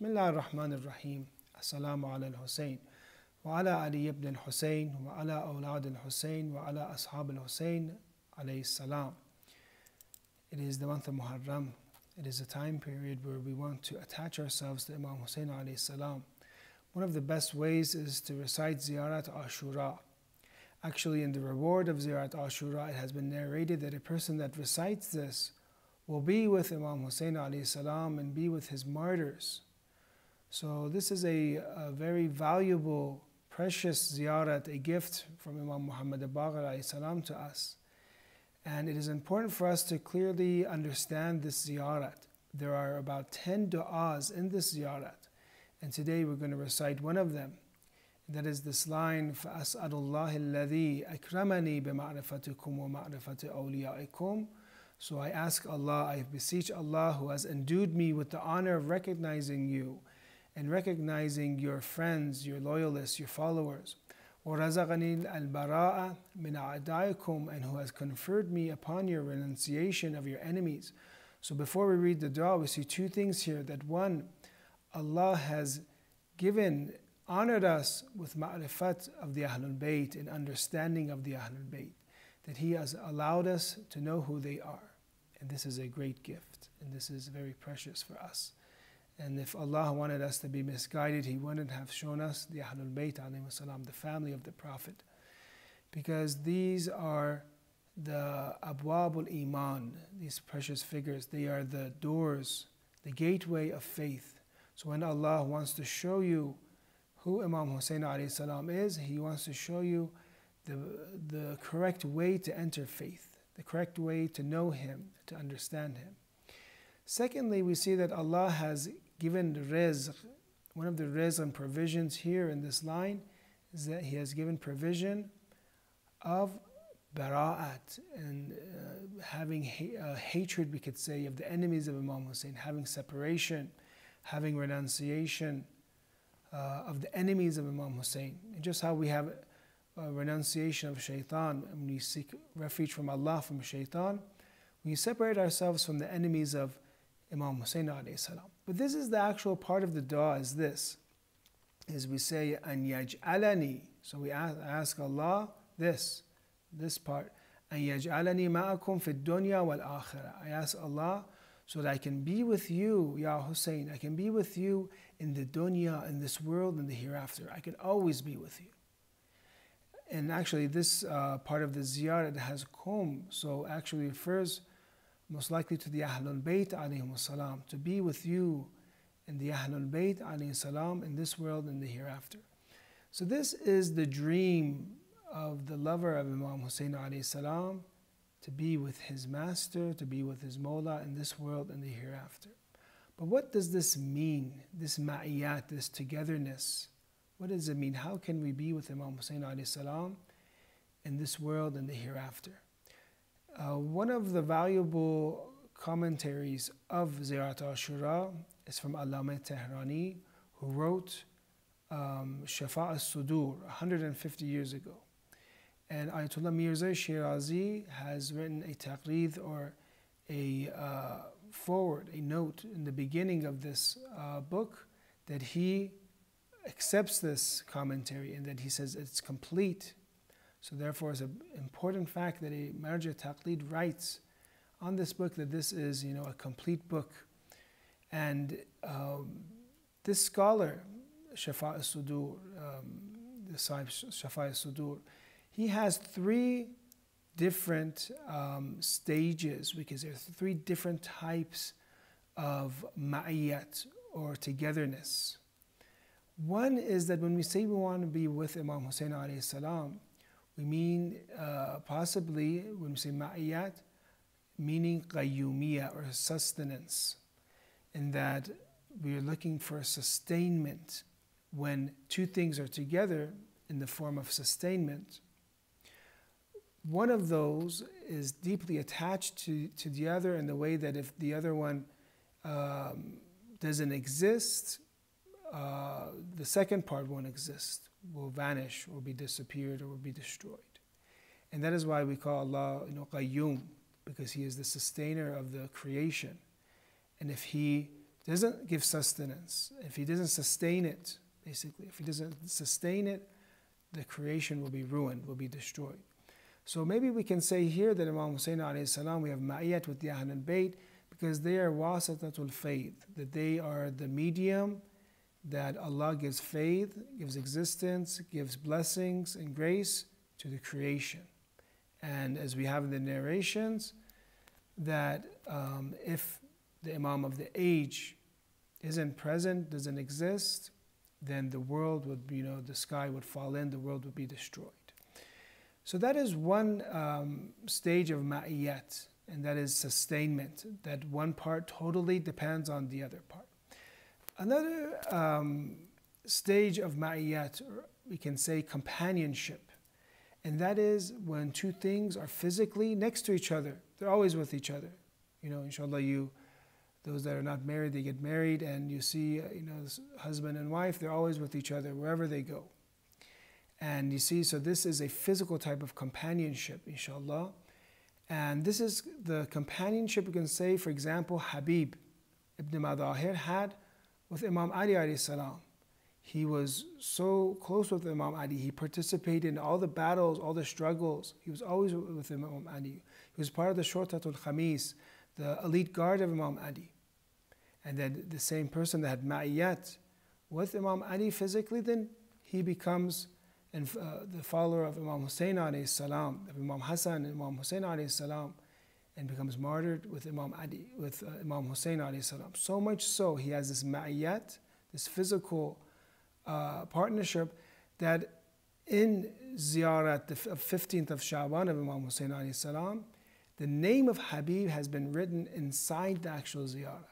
Bismillahirrahmanirrahim. Assalamu ala al-Husayn. Wa ala Ali wa ala. It is the month of Muharram. It is a time period where we want to attach ourselves to Imam Hussein alayhi salam. One of the best ways is to recite Ziyarat Ashura. Actually, in the reward of Ziyarat Ashura, it has been narrated that a person that recites this will be with Imam Hussein alayhi salam and be with his martyrs. So this is a, a very valuable, precious ziyarat, a gift from Imam Muhammad al-Baqir to us. And it is important for us to clearly understand this ziyarat. There are about 10 du'as in this ziyarat. And today we're going to recite one of them. That is this line, فَأَسْأَلُ اللَّهِ الَّذِي أَكْرَمَنِي بِمَعْرِفَتِكُمْ وَمَعْرِفَةِ أَوْلِيَائِكُمْ So I ask Allah, I beseech Allah who has endued me with the honor of recognizing you and recognizing your friends, your loyalists, your followers. وَرَزَقَنِي الْبَرَاءَ مِنْ أَعْدَائِكُمْ and who has conferred me upon your renunciation of your enemies. So before we read the dua, we see two things here. That one, Allah has given, honored us with ma'rifat of the Ahlul Bayt and understanding of the Ahlul Bayt. That He has allowed us to know who they are. And this is a great gift. And this is very precious for us. And if Allah wanted us to be misguided, He wouldn't have shown us the Ahlul Bayt, the family of the Prophet. Because these are the Abwabul Iman, these precious figures. They are the doors, the gateway of faith. So when Allah wants to show you who Imam Hussein salam is, He wants to show you the, the correct way to enter faith, the correct way to know Him, to understand Him. Secondly, we see that Allah has given the rizq. One of the rizq and provisions here in this line is that He has given provision of bara'at and uh, having ha- uh, hatred, we could say, of the enemies of Imam Hussein, having separation, having renunciation uh, of the enemies of Imam Hussein. And just how we have renunciation of shaitan when we seek refuge from Allah from shaitan, we separate ourselves from the enemies of Imam Hussein alayhi salam. But this is the actual part of the dua is this. Is we say an yaj'alani. So we ask, Allah this, this part. An yaj'alani ma'akum fi dunya wal akhirah. I ask Allah so that I can be with you, Ya Hussein. I can be with you in the dunya, in this world, and the hereafter. I can always be with you. And actually, this uh, part of the ziyarat has kum, so actually refers most likely to the Ahlul Bayt salam, to be with you in the Ahlul Bayt salam in this world and the hereafter. So this is the dream of the lover of Imam Hussein salam, to be with his master, to be with his Mawla in this world and the hereafter. But what does this mean, this ma'iyat, this togetherness? What does it mean? How can we be with Imam Hussein salam in this world and the hereafter? Uh, one of the valuable commentaries of Ziyarat Ashura is from Allama Tehrani, who wrote um, Shafa al-Sudur 150 years ago. And Ayatollah Mirza Shirazi has written a taqreed or a uh, forward, a note in the beginning of this uh, book that he accepts this commentary and that he says it's complete so therefore, it's an important fact that a Marja Taqlid writes on this book that this is, you know, a complete book. And um, this scholar, Shafa sudur um, the Sahib Shafa sudur he has three different um, stages because there are three different types of ma'iyat or togetherness. One is that when we say we want to be with Imam Hussein alayhi salam, we mean uh, possibly when we say ma'iyat, meaning qayyumiyah or sustenance, in that we are looking for sustainment when two things are together in the form of sustainment. One of those is deeply attached to, to the other in the way that if the other one um, doesn't exist, uh, the second part won't exist will vanish or be disappeared or will be destroyed. And that is why we call Allah you know, Qayyum, because He is the sustainer of the creation. And if He doesn't give sustenance, if he doesn't sustain it, basically, if he doesn't sustain it, the creation will be ruined, will be destroyed. So maybe we can say here that Imam Hussein salam, we have ma'iyat with the Ahl al-Bayt because they are wasatatul faith, that they are the medium that Allah gives faith, gives existence, gives blessings and grace to the creation. And as we have in the narrations, that um, if the Imam of the age isn't present, doesn't exist, then the world would, you know, the sky would fall in, the world would be destroyed. So that is one um, stage of ma'iyat, and that is sustainment, that one part totally depends on the other part. Another um, stage of ma'iyat, we can say companionship, and that is when two things are physically next to each other. They're always with each other. You know, inshallah, you, those that are not married, they get married, and you see, uh, you know, husband and wife, they're always with each other wherever they go. And you see, so this is a physical type of companionship, inshallah. And this is the companionship you can say, for example, Habib ibn Madahir had with Imam Ali alayhi salam. He was so close with Imam Ali. He participated in all the battles, all the struggles. He was always with Imam Ali. He was part of the Shortatul Khamis, the elite guard of Imam Ali. And then the same person that had ma'iyat with Imam Ali physically, then he becomes and uh, the follower of Imam Hussein alayhi salam, Imam Hassan Imam Hussein alayhi salam, and becomes martyred with Imam Ali, with uh, Imam Hussein salam. So much so, he has this ma'iyat, this physical uh, partnership, that in ziyarat, the 15th of Shaban of Imam Hussein alayhi salam, the name of Habib has been written inside the actual ziyarat.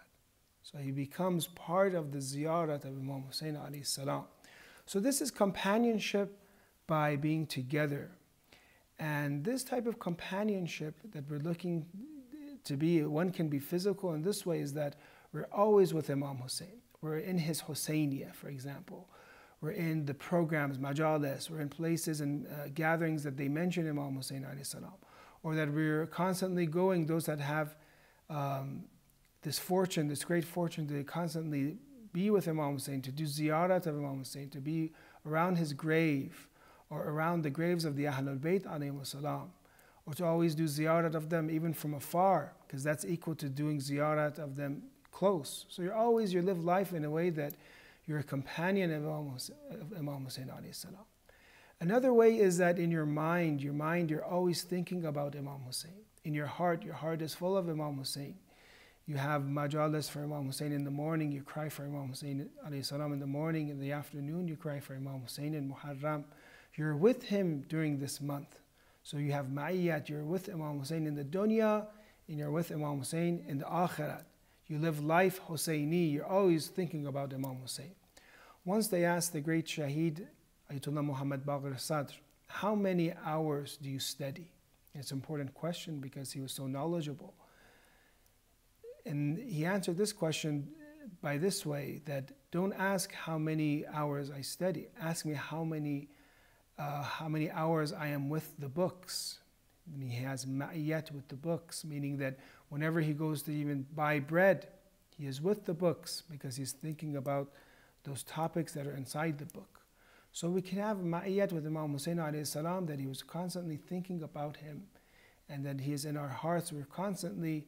So he becomes part of the ziyarat of Imam Hussein alayhi salam. So this is companionship by being together. And this type of companionship that we're looking to be, one can be physical in this way, is that we're always with Imam Hussein. We're in his Husseiniyah, for example. We're in the programs, majalis, we're in places and uh, gatherings that they mention Imam Hussein salam. Or that we're constantly going, those that have um, this fortune, this great fortune to constantly be with Imam Hussein, to do ziyarat of Imam Hussein, to be around his grave, or around the graves of the Ahlul Bayt salam, or to always do ziyarat of them even from afar, because that's equal to doing ziyarat of them close. So you're always, you live life in a way that you're a companion of Imam Hussein salam. Another way is that in your mind, your mind, you're always thinking about Imam Hussein. In your heart, your heart is full of Imam Hussein. You have majalis for Imam Hussein in the morning, you cry for Imam Hussein salam in the morning, in the afternoon, you cry for Imam Hussein in Muharram. You're with him during this month. So you have ma'iyat, you're with Imam Hussein in the dunya, and you're with Imam Hussein in the akhirat. You live life Husseini, you're always thinking about Imam Hussein. Once they asked the great Shaheed Ayatollah Muhammad Baqir Sadr, how many hours do you study? It's an important question because he was so knowledgeable. And he answered this question by this way that don't ask how many hours I study, ask me how many uh, how many hours I am with the books. And he has ma'iyat with the books, meaning that whenever he goes to even buy bread, he is with the books because he's thinking about those topics that are inside the book. So we can have ma'iyat with Imam Hussein salam that he was constantly thinking about him and that he is in our hearts. We're constantly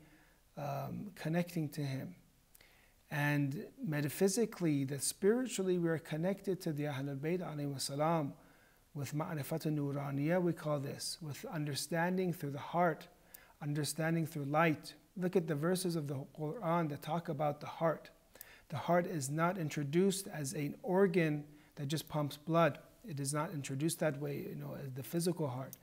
um, connecting to him. And metaphysically, that spiritually we are connected to the Ahlul Bayt salam with ma'rifat nuraniya, we call this, with understanding through the heart, understanding through light. Look at the verses of the Quran that talk about the heart. The heart is not introduced as an organ that just pumps blood. It is not introduced that way, you know, as the physical heart.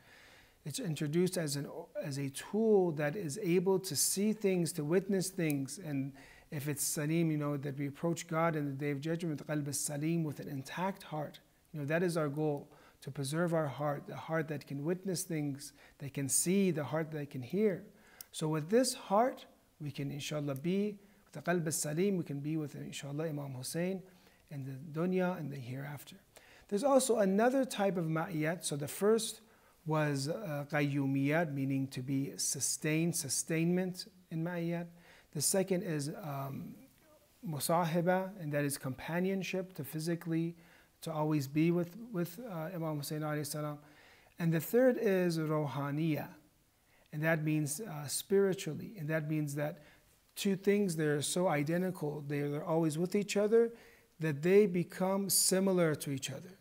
It's introduced as, an, as a tool that is able to see things, to witness things. And if it's salim, you know, that we approach God in the day of judgment, qalb salim, with an intact heart. You know, that is our goal to preserve our heart, the heart that can witness things, that can see, the heart that can hear. So with this heart, we can inshallah be with the qalb salim, we can be with inshallah Imam Hussein in the dunya and the hereafter. There's also another type of ma'iyat. So the first was uh, meaning to be sustained, sustainment in ma'iyat. The second is um, musahiba, and that is companionship, to physically, to always be with, with uh, Imam Hussein alayhi salam. And the third is rohaniya, and that means uh, spiritually, and that means that two things they're so identical, they're, always with each other, that they become similar to each other.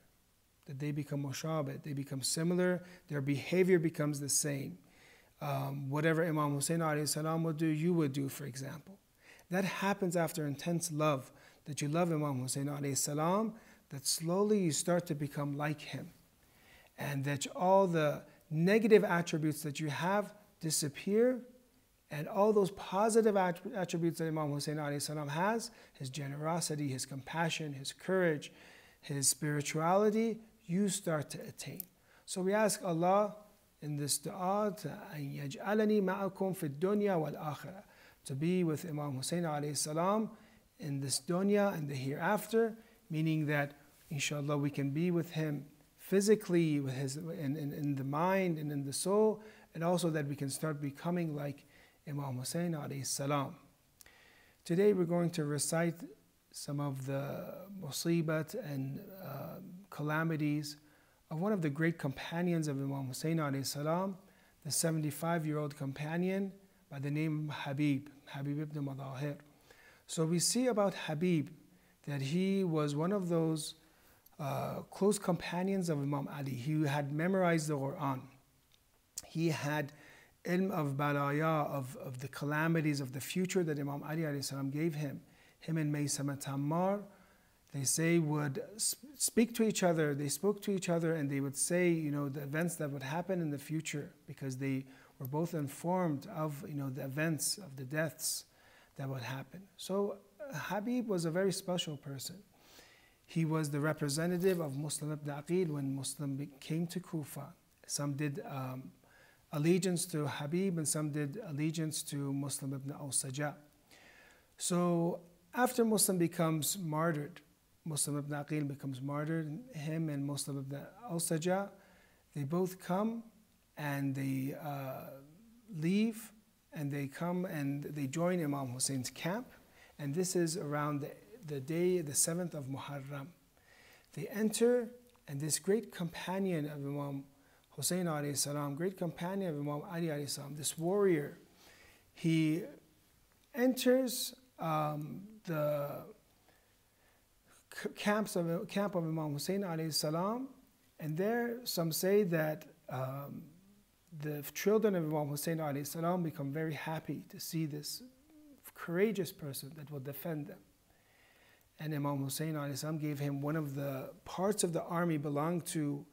That they become mushabit, they become similar, their behavior becomes the same. Um, whatever Imam Hussein salam would do, you would do, for example. That happens after intense love, that you love Imam Hussein salam, that slowly you start to become like Him and that all the negative attributes that you have disappear and all those positive attributes that Imam Hussein has his generosity, his compassion, his courage, his spirituality you start to attain. So we ask Allah in this dua to to be with Imam Hussein in this dunya and the hereafter meaning that inshallah we can be with him physically, with his in, in, in the mind and in the soul, and also that we can start becoming like Imam Hussein salam. Today we're going to recite some of the musibat and uh, calamities of one of the great companions of Imam Hussein salam, the 75 year old companion by the name Habib, Habib ibn Madahir. So we see about Habib that he was one of those uh, close companions of Imam Ali. He had memorized the Quran. He had ilm of balaya, of, of the calamities of the future that Imam Ali salam gave him. Him and Maysama Tammar, they say would speak to each other. They spoke to each other and they would say, you know, the events that would happen in the future because they were both informed of, you know, the events of the deaths that would happen. So Habib was a very special person. He was the representative of Muslim ibn Aqil when Muslim came to Kufa. Some did um, allegiance to Habib and some did allegiance to Muslim ibn Awsaja. So after Muslim becomes martyred, Muslim ibn Aqil becomes martyred, him and Muslim ibn Awsaja, they both come and they uh, leave and they come and they join Imam Hussein's camp. And this is around the, the day, the 7th of Muharram. They enter, and this great companion of Imam Hussein alayhi great companion of Imam Ali alayhi this warrior, he enters um, the camps of, camp of Imam Hussein alayhi and there some say that um, the children of Imam Hussein alayhi become very happy to see this courageous person that will defend them. And Imam Hussein salam gave him one of the parts of the army belonged to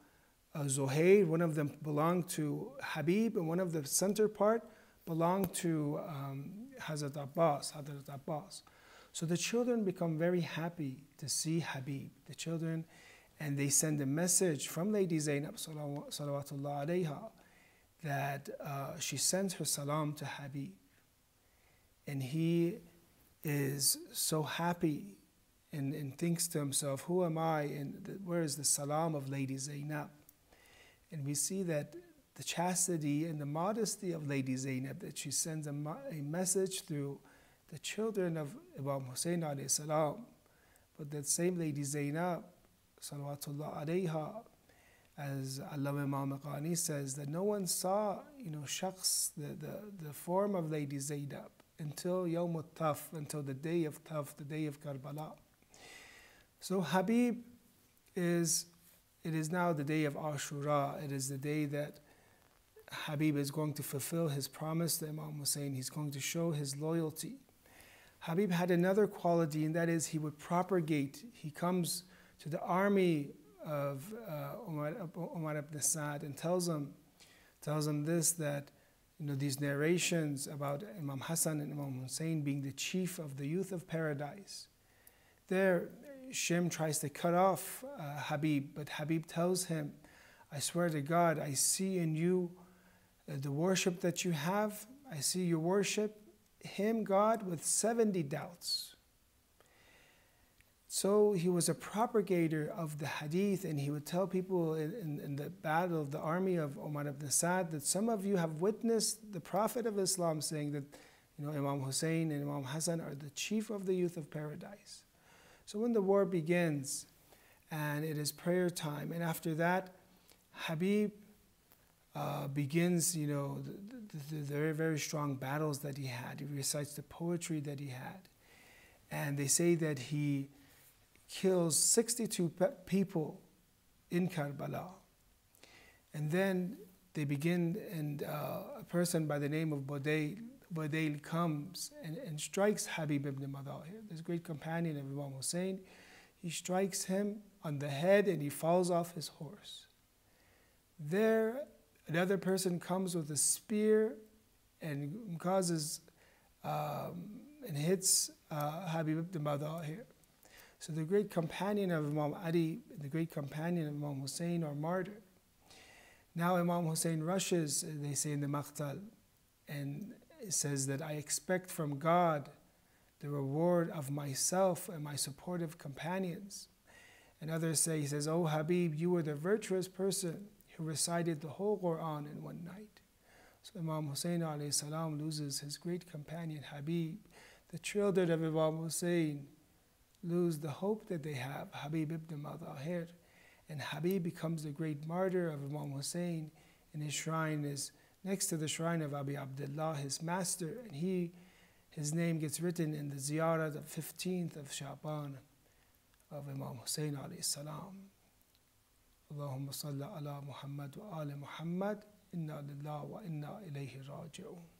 uh, Zuhair, one of them belonged to Habib, and one of the center part belonged to um, Hazrat Abbas, Hazrat Abbas. So the children become very happy to see Habib, the children, and they send a message from Lady Zainab salawatullah alayha that uh, she sends her salam to Habib. And he is so happy and, and thinks to himself, Who am I? And the, where is the salam of Lady Zainab? And we see that the chastity and the modesty of Lady Zainab, that she sends a, a message through the children of Imam Hussein salam. But that same Lady Zainab, salawatullah alayha, as Allama Mamaqani says, that no one saw, you know, shakhs, the, the, the form of Lady Zainab until Yawm Taf, until the day of Taf, the day of Karbala. So Habib is it is now the day of Ashura. It is the day that Habib is going to fulfill his promise to Imam Hussein. He's going to show his loyalty. Habib had another quality, and that is he would propagate. He comes to the army of uh, Umar, Umar ibn Sa'd and tells them, tells them this that you know these narrations about Imam Hassan and Imam Hussein being the chief of the youth of paradise. There, Shimr tries to cut off uh, Habib, but Habib tells him, I swear to God, I see in you uh, the worship that you have. I see you worship him, God, with 70 doubts. So he was a propagator of the hadith, and he would tell people in, in, in, the battle of the army of Omar ibn Sa'd that some of you have witnessed the Prophet of Islam saying that You know, Imam Hussein and Imam Hassan are the chief of the youth of paradise. So when the war begins and it is prayer time, and after that, Habib uh, begins, you know, the, the, the, very, very strong battles that he had. He recites the poetry that he had. And they say that he kills 62 pe- people in Karbala. And then they begin, and uh, a person by the name of Budayl comes and, and strikes Habib ibn Madahir, this great companion of Imam Hussein. He strikes him on the head and he falls off his horse. There, another person comes with a spear and causes um, and hits uh, Habib ibn Madahir. So the great companion of Imam Ali, the great companion of Imam Hussein are martyred. Now Imam Hussein rushes, they say in the Maqtal, and says that I expect from God the reward of myself and my supportive companions. And others say, he says, Oh Habib, you were the virtuous person who recited the whole Quran in one night. So Imam Hussein salam loses his great companion Habib. The children of Imam Hussein lose the hope that they have. Habib ibn Madahir. And Habib becomes the great martyr of Imam Hussein, and his shrine is next to the shrine of Abi Abdullah, his master, and he, his name gets written in the ziyarah, the 15th of Shaban of Imam Hussein alayhi salam. Allahumma salli ala Muhammad wa ala Muhammad, inna lillah wa inna ilayhi raji'un.